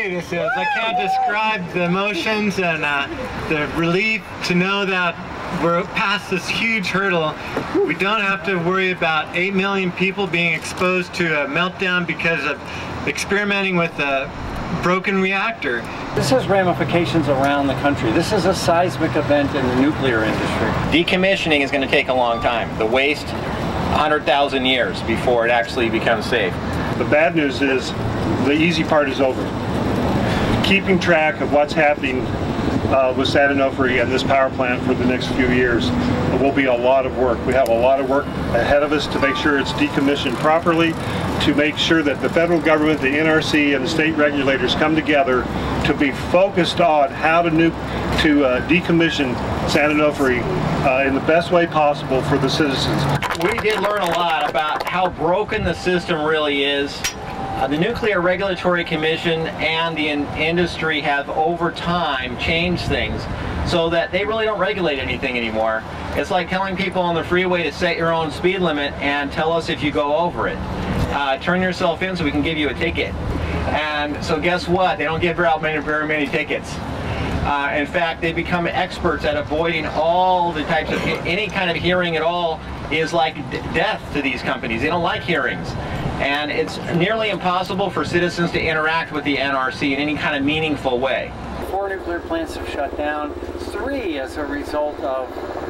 says. I can't describe the emotions and uh, the relief to know that we're past this huge hurdle. We don't have to worry about 8 million people being exposed to a meltdown because of experimenting with a broken reactor. This has ramifications around the country. This is a seismic event in the nuclear industry. Decommissioning is going to take a long time. The waste, 100,000 years before it actually becomes safe. The bad news is the easy part is over. Keeping track of what's happening uh, with San Onofre and this power plant for the next few years will be a lot of work. We have a lot of work ahead of us to make sure it's decommissioned properly, to make sure that the federal government, the NRC, and the state regulators come together to be focused on how to, nuke, to uh, decommission San Onofre uh, in the best way possible for the citizens. We did learn a lot about how broken the system really is uh, the Nuclear Regulatory Commission and the in industry have over time changed things so that they really don't regulate anything anymore. It's like telling people on the freeway to set your own speed limit and tell us if you go over it. Uh, turn yourself in so we can give you a ticket. And so guess what? They don't give out many, very many tickets. Uh, in fact, they become experts at avoiding all the types of, any kind of hearing at all is like death to these companies. They don't like hearings and it's nearly impossible for citizens to interact with the NRC in any kind of meaningful way. Four nuclear plants have shut down, three as a result of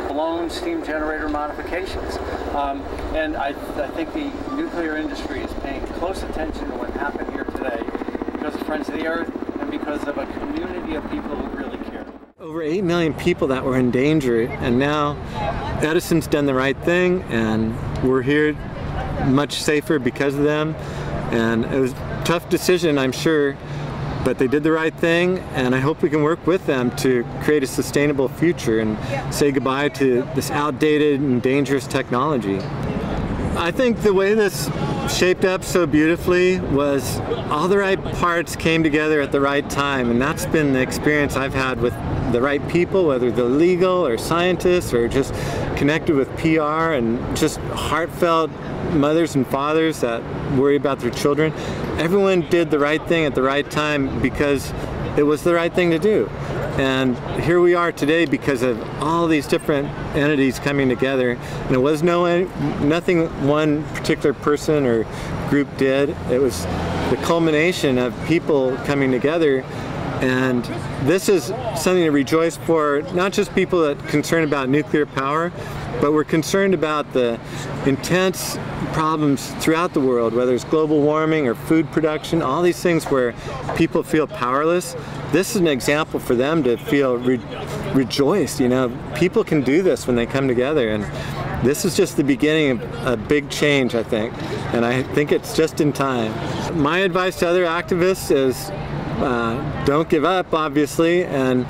blown steam generator modifications. Um, and I, I think the nuclear industry is paying close attention to what happened here today because of Friends of the Earth and because of a community of people who really care. Over 8 million people that were in danger and now Edison's done the right thing and we're here much safer because of them. And it was a tough decision, I'm sure, but they did the right thing and I hope we can work with them to create a sustainable future and say goodbye to this outdated and dangerous technology. I think the way this shaped up so beautifully was all the right parts came together at the right time and that's been the experience I've had with the right people, whether they're legal or scientists or just connected with PR and just heartfelt mothers and fathers that worry about their children. Everyone did the right thing at the right time because it was the right thing to do. And here we are today because of all these different entities coming together. And it was no nothing one particular person or group did. It was the culmination of people coming together and this is something to rejoice for, not just people that are concerned about nuclear power, but we're concerned about the intense problems throughout the world, whether it's global warming or food production, all these things where people feel powerless. This is an example for them to feel re rejoiced. You know, people can do this when they come together. and this is just the beginning of a big change, I think, and I think it's just in time. My advice to other activists is uh, don't give up, obviously, and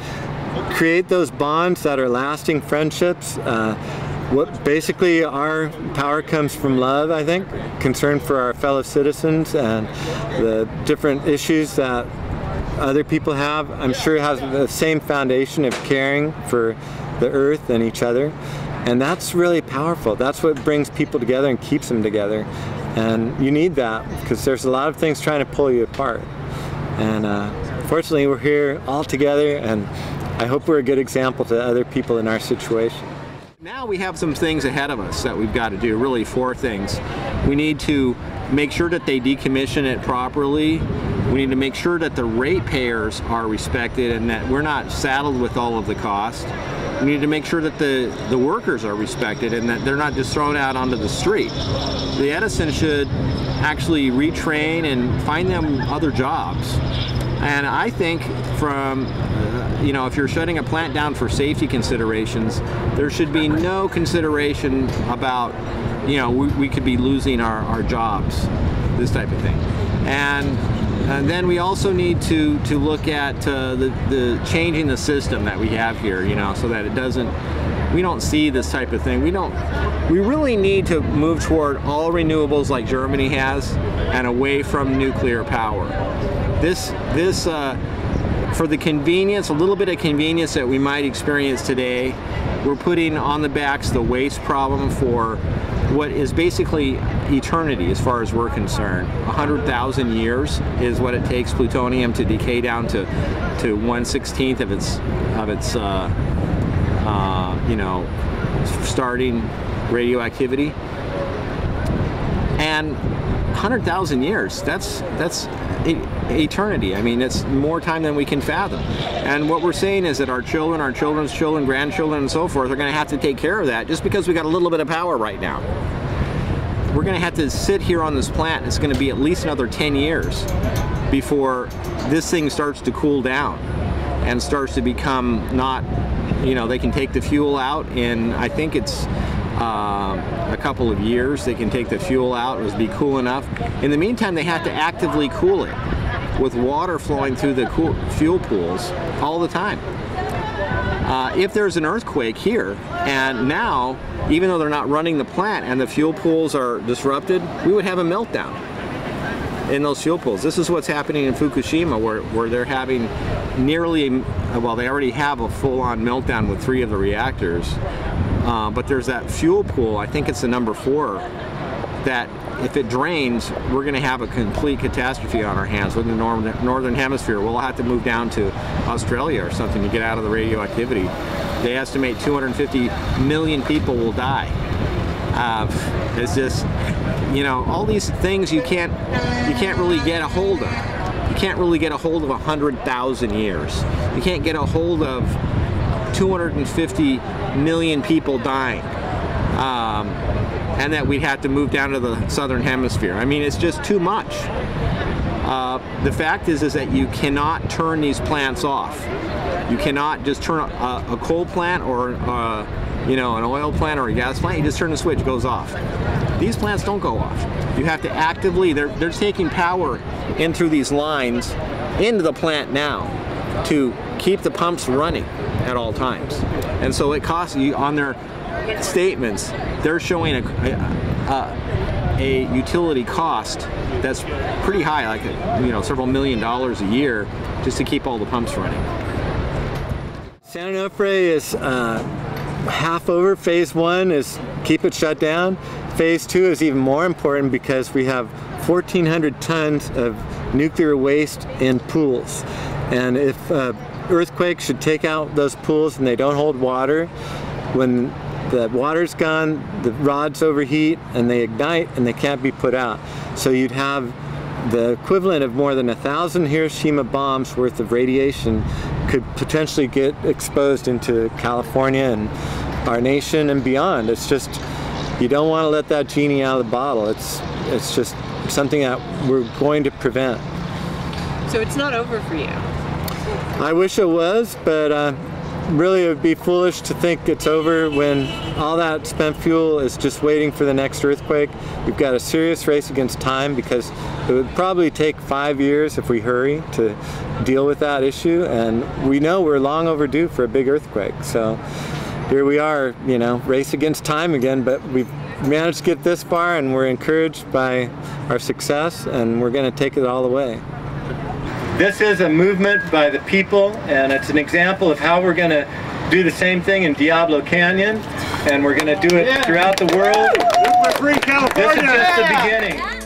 create those bonds that are lasting friendships. Uh, what basically our power comes from love, I think, concern for our fellow citizens and the different issues that other people have. I'm sure has the same foundation of caring for the earth and each other. And that's really powerful. That's what brings people together and keeps them together. And you need that because there's a lot of things trying to pull you apart. And uh, fortunately, we're here all together, and I hope we're a good example to other people in our situation. Now we have some things ahead of us that we've got to do, really four things. We need to make sure that they decommission it properly. We need to make sure that the ratepayers are respected and that we're not saddled with all of the cost. We need to make sure that the, the workers are respected and that they're not just thrown out onto the street. The Edison should actually retrain and find them other jobs. And I think from, uh, you know, if you're shutting a plant down for safety considerations, there should be no consideration about, you know, we, we could be losing our, our jobs, this type of thing. And and then we also need to to look at uh, the the changing the system that we have here, you know, so that it doesn't. We don't see this type of thing. We don't. We really need to move toward all renewables like Germany has, and away from nuclear power. This this. Uh, for the convenience, a little bit of convenience that we might experience today, we're putting on the backs the waste problem for what is basically eternity as far as we're concerned. 100,000 years is what it takes plutonium to decay down to to 1 16th of its of its uh, uh, you know starting radioactivity. And 100,000 years, that's that's eternity. I mean, it's more time than we can fathom. And what we're saying is that our children, our children's children, grandchildren, and so forth are going to have to take care of that just because we got a little bit of power right now. We're going to have to sit here on this plant. It's going to be at least another 10 years before this thing starts to cool down and starts to become not, you know, they can take the fuel out and I think it's uh, couple of years. They can take the fuel out, it'll be cool enough. In the meantime, they have to actively cool it with water flowing through the cool fuel pools all the time. Uh, if there's an earthquake here, and now, even though they're not running the plant and the fuel pools are disrupted, we would have a meltdown in those fuel pools. This is what's happening in Fukushima where, where they're having nearly, well they already have a full-on meltdown with three of the reactors uh, but there's that fuel pool, I think it's the number four, that if it drains, we're going to have a complete catastrophe on our hands with the northern hemisphere. We'll have to move down to Australia or something to get out of the radioactivity. They estimate 250 million people will die. Uh, it's just, you know, all these things you can't, you can't really get a hold of. You can't really get a hold of 100,000 years. You can't get a hold of 250 million people dying. Um, and that we'd have to move down to the southern hemisphere. I mean, it's just too much. Uh, the fact is, is that you cannot turn these plants off. You cannot just turn a, a coal plant or uh, you know an oil plant or a gas plant. You just turn the switch, it goes off. These plants don't go off. You have to actively. They're they're taking power in through these lines into the plant now to keep the pumps running at all times. And so it costs you on their statements, they're showing a, a, a utility cost that's pretty high, like you know several million dollars a year, just to keep all the pumps running. San Onofre is uh, half over. Phase one is keep it shut down. Phase two is even more important because we have 1,400 tons of nuclear waste in pools. And if uh, earthquakes should take out those pools and they don't hold water. When the water's gone, the rods overheat and they ignite and they can't be put out. So you'd have the equivalent of more than a thousand Hiroshima bombs worth of radiation could potentially get exposed into California and our nation and beyond. It's just, you don't want to let that genie out of the bottle. It's, it's just something that we're going to prevent. So it's not over for you? I wish it was, but uh, really it would be foolish to think it's over when all that spent fuel is just waiting for the next earthquake. We've got a serious race against time because it would probably take five years if we hurry to deal with that issue and we know we're long overdue for a big earthquake. So here we are, you know, race against time again, but we've managed to get this far and we're encouraged by our success and we're going to take it all the way. This is a movement by the people, and it's an example of how we're going to do the same thing in Diablo Canyon, and we're going to do it yeah. throughout the world. We're free California! This is just the beginning.